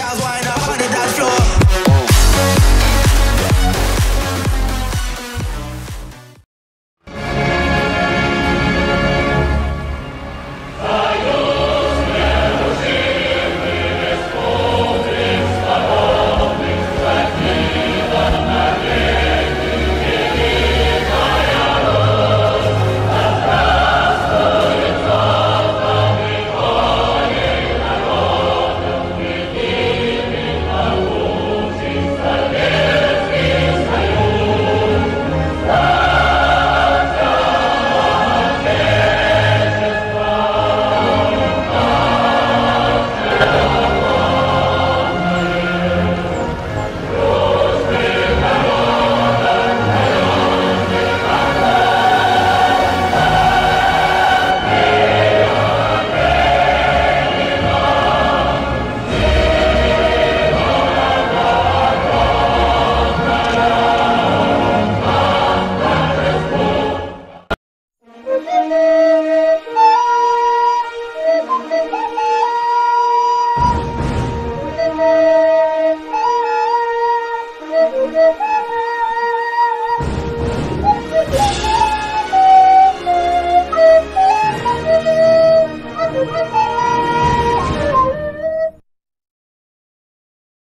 gals wine